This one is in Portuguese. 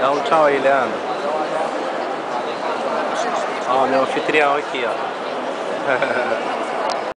Dá um tchau aí, Leandro. Ó, meu anfitrião aqui, ó.